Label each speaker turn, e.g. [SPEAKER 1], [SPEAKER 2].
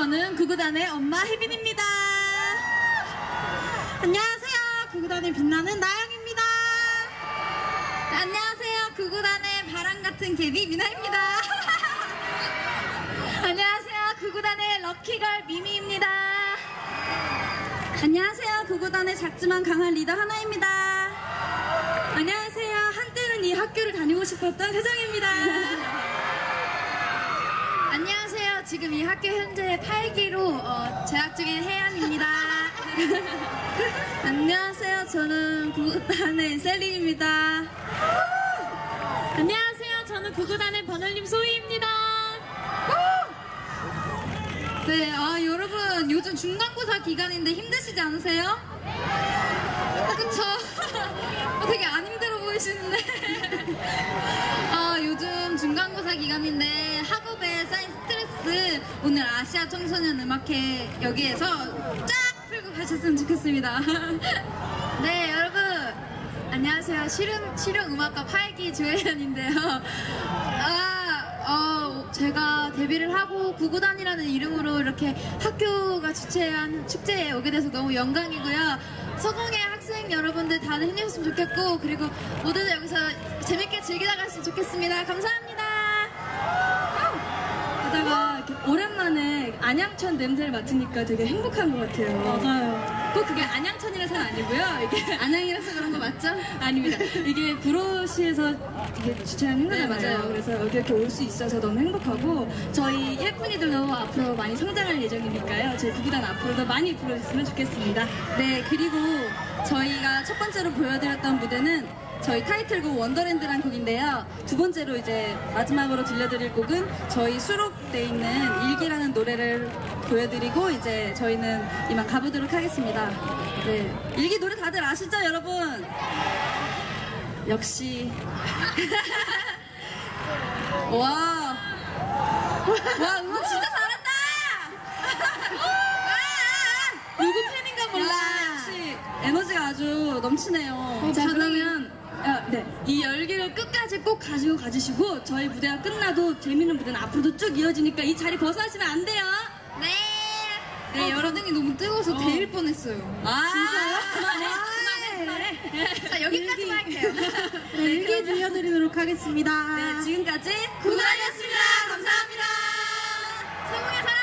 [SPEAKER 1] 저는 구구단의 엄마 혜빈입니다. 안녕하세요. 구구단의 빛나는 나영입니다. 안녕하세요. 구구단의 바람 같은 개비 미나입니다. 안녕하세요. 구구단의 럭키걸 미미입니다. 안녕하세요. 구구단의 작지만 강한 리더 하나입니다. 안녕하세요. 한때는 이 학교를 다니고 싶었던 세정입니다. 안녕 지금 이 학교 현재 8기로 어, 재학 중인 혜연입니다. 안녕하세요. 저는 구구단의 셀린입니다. 안녕하세요. 저는 구구단의 버널님 소희입니다. 네, 아, 여러분 요즘 중간고사 기간인데 힘드시지 않으세요? 아, 그쵸? 어, 되게 안 힘들어 보이시는데. 아, 요즘 중간고사 기간인데 학업에 쌓인 아시아 청소년 음악회 여기에서 쫙 풀고 가셨으면 좋겠습니다. 네, 여러분. 안녕하세요. 실용, 실용음악과 8기 조혜연인데요. 아, 어, 제가 데뷔를 하고 구구단이라는 이름으로 이렇게 학교가 주최한 축제에 오게 돼서 너무 영광이고요. 서공의 학생 여러분들 다들 힘내셨으면 좋겠고, 그리고 모두들 여기서 재밌게 즐기다 갔으면 좋겠습니다. 감사합니다.
[SPEAKER 2] 오랜만에 안양천 냄새를 맡으니까 되게 행복한 것 같아요.
[SPEAKER 1] 맞아요.
[SPEAKER 2] 꼭 그게 안양천이라서 아니고요. 이게
[SPEAKER 1] 안양이라서 그런 거 맞죠?
[SPEAKER 2] 아닙니다. 이게 구로시에서 이게 행사잖아요.
[SPEAKER 1] 네, 맞아요.
[SPEAKER 2] 그래서 여기 이렇게 올 수 있어서 너무 행복하고 저희 예쁜이들도 앞으로 많이 성장할 예정이니까요. 저희 구구단 앞으로도 많이 불러주시면 좋겠습니다.
[SPEAKER 1] 네, 그리고 저희가 첫 번째로 보여드렸던 무대는 저희 타이틀곡 원더랜드란 곡인데요. 두 번째로 이제 마지막으로 들려드릴 곡은 저희 수록돼 있는 일기라는 노래를 보여드리고 이제 저희는 이만 가보도록 하겠습니다. 네, 일기 노래 다들 아시죠, 여러분? 역시 와, 와 응원 진짜 잘한다. 와!
[SPEAKER 2] 누구 팬인가 몰라.
[SPEAKER 1] 야, 역시 에너지가 아주 넘치네요.
[SPEAKER 2] 자, 그러면 아, 네, 이 열기를 끝까지 꼭 가지고 가주시고 저희 무대가 끝나도 재밌는 무대는 앞으로도 쭉 이어지니까 이 자리 벗어나시면 안 돼요.
[SPEAKER 1] 네. 네, 네 여러분. 등이 너무 뜨거워서 어. 데일 뻔했어요.
[SPEAKER 2] 아, 그만해, 아, 그만해. 네.
[SPEAKER 1] 자, 여기까지만 할게요.
[SPEAKER 2] 네, 네 일기 들려드리도록 하겠습니다.
[SPEAKER 1] 네, 지금까지 구나였습니다. 감사합니다. 성공의 사랑.